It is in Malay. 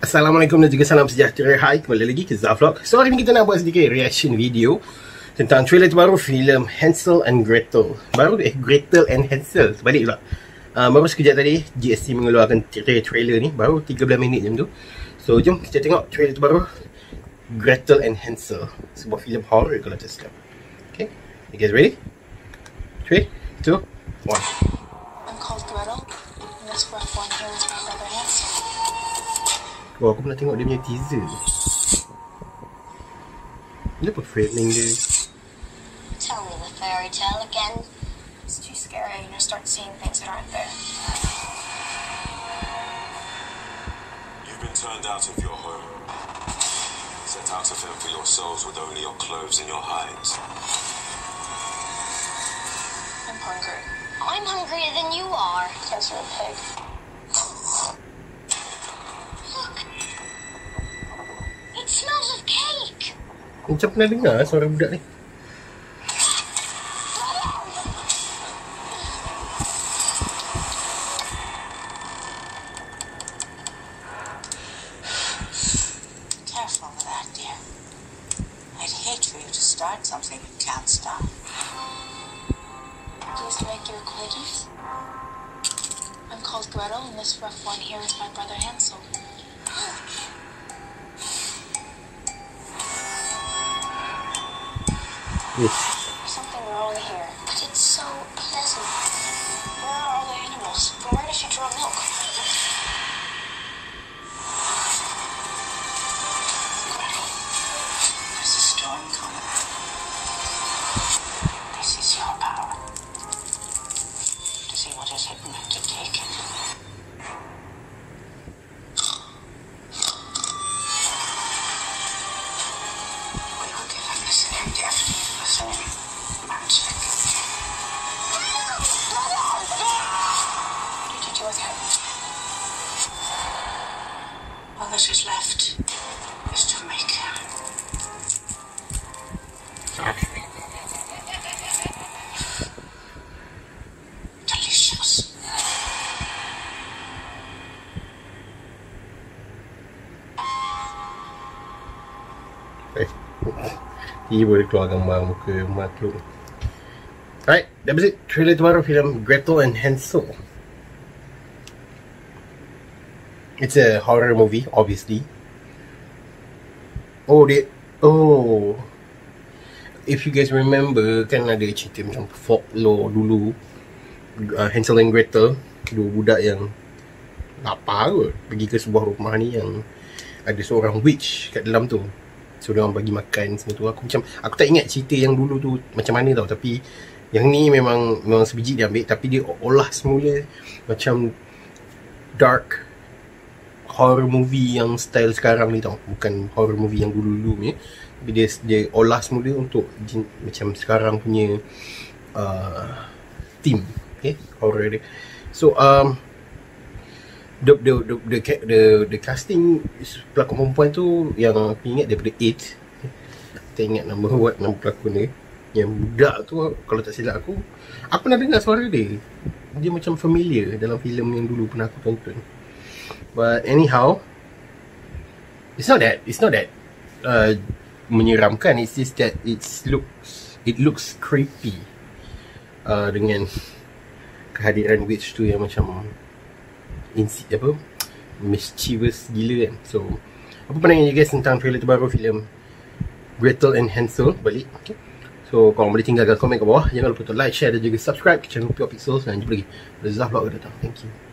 Assalamualaikum dan juga salam sejahtera. Hai, kembali lagi ke Zavlog So hari ni kita nak buat sedikit reaction video Tentang trailer terbaru filem Hansel and Gretel. Baru eh, Gretel and Hansel. Sebalik pula. Uh, Baru sekejap tadi GST mengeluarkan trailer, trailer ni. Baru 13 minit macam tu. So jom kita tengok trailer terbaru Gretel and Hansel. Sebuah filem horror kalau tak silap. Okay, you guys ready? 3, 2, 1 I'm called Gretel, and this rough one here is my brother Hansel. Wah, aku pernah tengok dia punya teaser Dia apa framing dia Tell me the fairy tale again. It's too scary. You're gonna start seeing things that aren't there. You've been turned out of your home. Set out to fend for yourselves with only your clothes and your hides. I'm hungry. I'm hungrier than you are. Because you're a pig. Look. It smells of cake. Macam pernah dengar eh, suara budak ni Careful with that, dear. I'd hate for you to start something you can't stop. To make your acquaintance. I'm called Gretel, and this rough one here is my brother Hansel. Yes us is left is to make her delicious. ഈ ഒരു Alright, that was it. Trailer tomorrow film Gretel and Hansel. It's a horror movie, obviously. Oh, dia Oh. If you guys remember Kan ada cerita macam folklore dulu. Uh, Hansel and Gretel Dua budak yang Lapar kot. Pergi ke sebuah rumah ni yang Ada seorang witch kat dalam tu. So dia orang bagi makan semua tu. Aku macam Aku tak ingat cerita yang dulu tu Macam mana tau. Tapi Yang ni memang Memang sebiji dia ambil. Tapi dia olah semula Macam Dark Horror movie yang style sekarang ni tau. Bukan horror movie yang dulu-dulu ni. Tapi dia, dia olah semula untuk jin, Macam sekarang punya uh, Theme. Okay? Horror dia. So um the the the the, the, the, the casting pelakon perempuan tu yang aku ingat daripada 8 tak ingat nama what nama pelakon dia. Yang budak tu kalau tak silap aku aku pernah dengar suara dia. Dia macam familiar dalam filem yang dulu pernah aku tonton but anyhow it's not that it's not that uh, menyeramkan. It's just that it's looks it looks creepy uh, dengan kehadiran witch tu yang macam insi apa mischievous gila kan. So apa pandangan you guys tentang trailer terbaru filem Gretel and Hansel? Balik. Okay. so korang boleh tinggalkan komen kat bawah. Jangan lupa untuk like share dan juga subscribe ke channel Pure Pixels. Dan jumpa lagi. Pada Zah Vlog datang. Thank you